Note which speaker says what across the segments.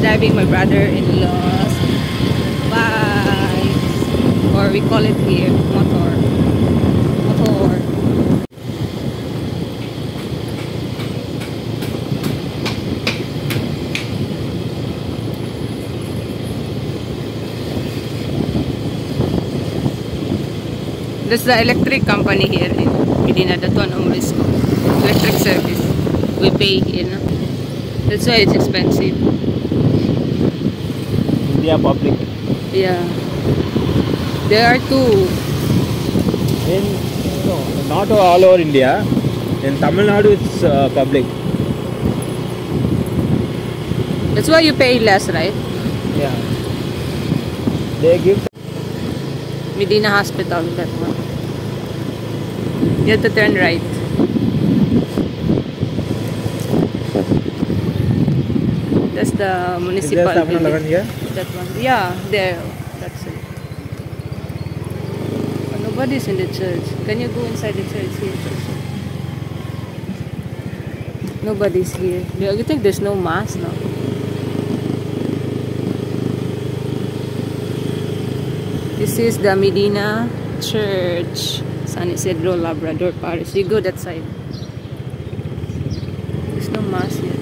Speaker 1: driving my brother-in-law's bike. Or we call it here, motor. Motor. There's the electric company here in Medina, one MORESCO. Electric service. We pay here, no? That's why it's expensive.
Speaker 2: India public.
Speaker 1: Yeah. There are two.
Speaker 2: In no, not all over India. In Tamil Nadu, it's uh, public.
Speaker 1: That's why you pay less, right?
Speaker 2: Yeah. They give
Speaker 1: Medina Hospital, that one. You have to turn right. That's the
Speaker 2: Is
Speaker 1: municipal
Speaker 2: there
Speaker 1: building.
Speaker 2: Here?
Speaker 1: That one. Yeah, there. That's it. But nobody's in the church. Can you go inside the church here? Nobody's here. You think there's no mass now? This is the Medina Church, San Isidro, Labrador Parish. You go that side. There's no mass here.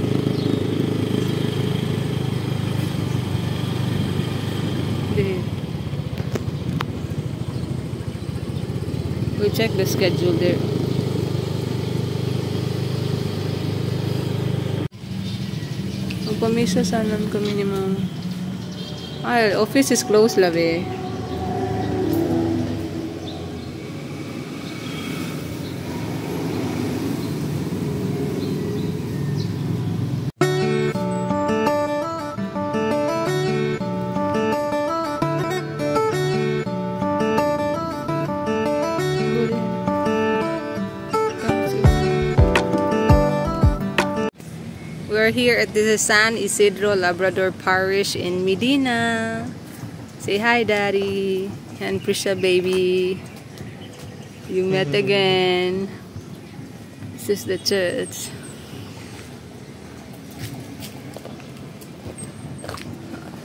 Speaker 1: There. Check the schedule there. Magpamisa sana kami ni ma'am. Ay, office is closed labi. We're here at the San Isidro Labrador Parish in Medina. Say hi, Daddy. And Prisha, baby. You met mm-hmm. again. This is the church.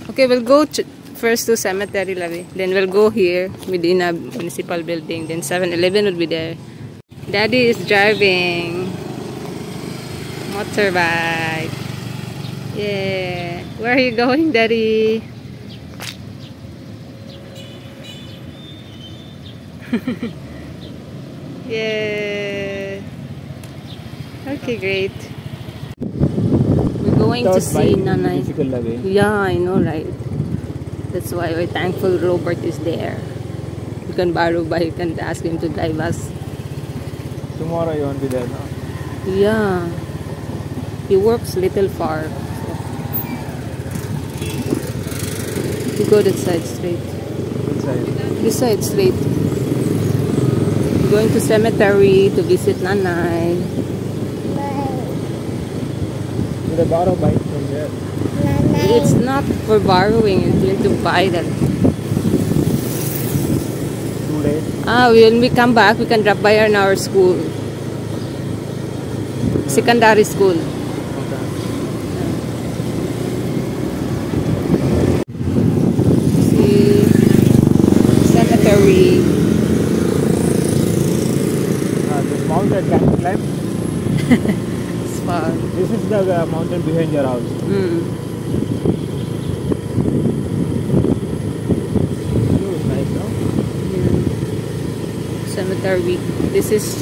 Speaker 1: Okay, we'll go first to cemetery, Lavi. Then we'll go here, Medina Municipal Building. Then 7-Eleven will be there. Daddy is driving motorbike. Yeah. Where are you going, Daddy? yeah. Okay, great. We're going to see
Speaker 2: lagi.
Speaker 1: Yeah, I know, right? That's why we're thankful Robert is there. You can borrow bike and ask him to drive us.
Speaker 2: Tomorrow you won't be there, no?
Speaker 1: Yeah. He works little far. You go that side straight.
Speaker 2: Inside.
Speaker 1: This side straight. Going to cemetery to visit Nanay.
Speaker 2: Should I borrow bike from there?
Speaker 1: It's not for borrowing, it's to buy that.
Speaker 2: Two days.
Speaker 1: Ah, when we come back, we can drop by in our school. Secondary school.
Speaker 2: Okay.
Speaker 1: See cemetery.
Speaker 2: Uh, this mountain can you climb?
Speaker 1: It's far.
Speaker 2: This is the uh, mountain behind your house.
Speaker 1: Mm.
Speaker 2: Nice, no?
Speaker 1: Yeah. Cemetery. This is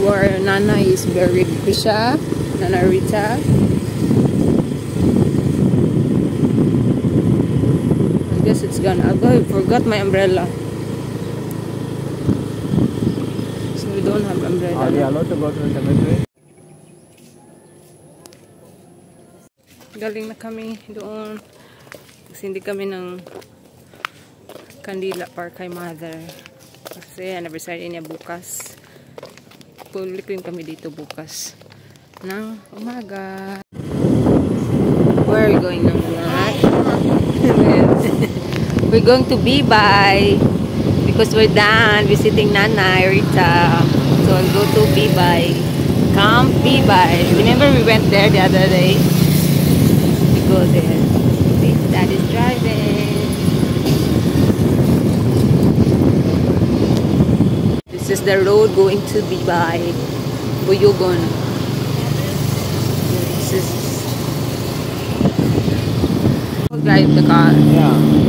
Speaker 1: where Nana is buried. Prisha, Nana Rita. I guess it's gone. I forgot my umbrella. We don't have umbrella.
Speaker 2: Are they allowed to go to the cemetery?
Speaker 1: Galing na kami doon. Kasi hindi kami ng kandila para kay mother. Kasi anniversary niya bukas. Public rin kami dito bukas. Ng umaga. Where are we going now? we're going to Bibay. Because we're done visiting Nana, Rita. Uh, so I'll go to Bibay. Camp Bibay. Remember we went there the other day? We go there. Dad is driving. This is the road going to Bibay. Buyugon. This is I'll drive the car.
Speaker 2: Yeah.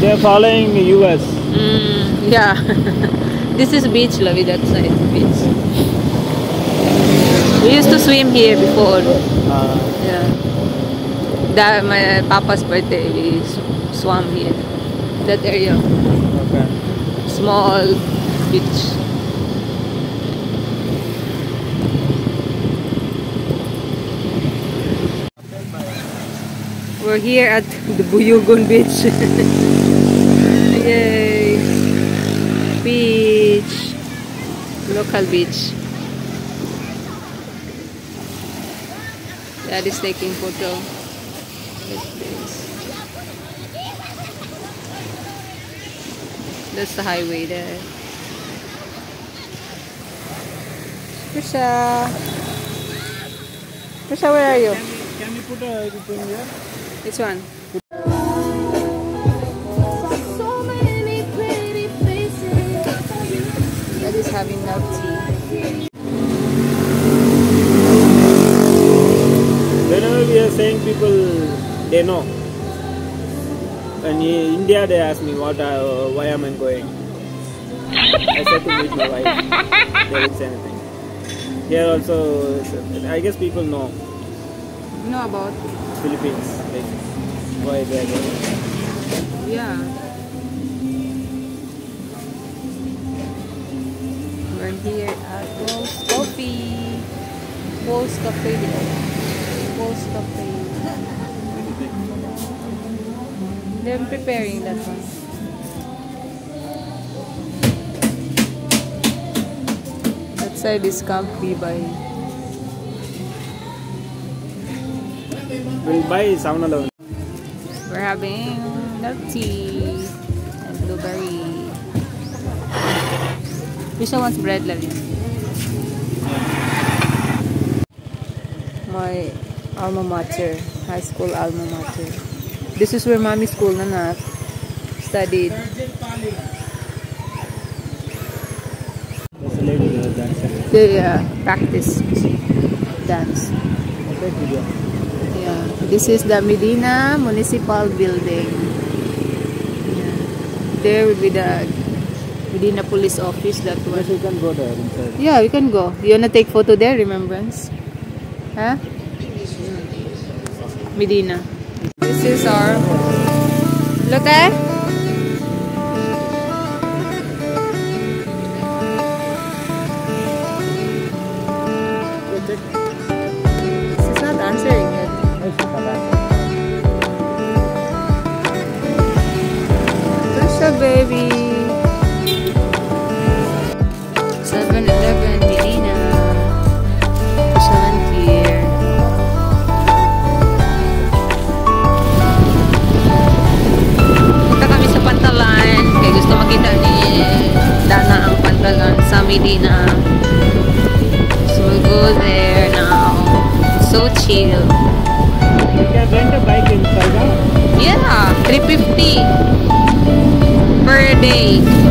Speaker 2: They, they're following the US.
Speaker 1: Mm, yeah. this is beach, Lavi, that side. Beach. We used to swim here before.
Speaker 2: Uh,
Speaker 1: Yeah. That my papa's birthday, we swam here. That area.
Speaker 2: okay.
Speaker 1: Small beach. We're here at the Buyugon Beach. Yay! Beach. Local beach. Dad is taking photo. Look at this. That's the highway there. Prisha. Prisha, where are you?
Speaker 2: Can you put a thing here?
Speaker 1: Which one?
Speaker 2: Are saying people, they know. And in India, they ask me, "What? Uh, why am I going?" I said to meet my wife. They didn't say anything. Here also, I guess people know
Speaker 1: know about?
Speaker 2: Philippines, like why they are going.
Speaker 1: Yeah. We're here at Rose Coffee. Rose Cafe. Rose Cafe. They're preparing that one. That side is Camp Bibay.
Speaker 2: We'll buy 7-Eleven.
Speaker 1: We're having milk tea and blueberry. Prisha wants bread, Lali. My alma mater, high school alma mater. This is where mommy school na na studied.
Speaker 2: There's a lady there dancing.
Speaker 1: The uh, practice dance. Yeah. This is the Medina Municipal Building. Yeah. There will be the Medina Police Office. That one.
Speaker 2: Yes, you can go there inside.
Speaker 1: Yeah, we can go. You wanna take photo there, remembrance? Huh? Medina. This is our look? Per